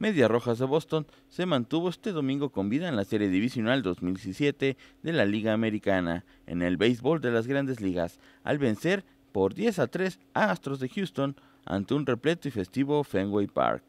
Medias Rojas de Boston se mantuvo este domingo con vida en la Serie Divisional 2017 de la Liga Americana en el béisbol de las grandes ligas, al vencer por 10 a 3 a Astros de Houston ante un repleto y festivo Fenway Park.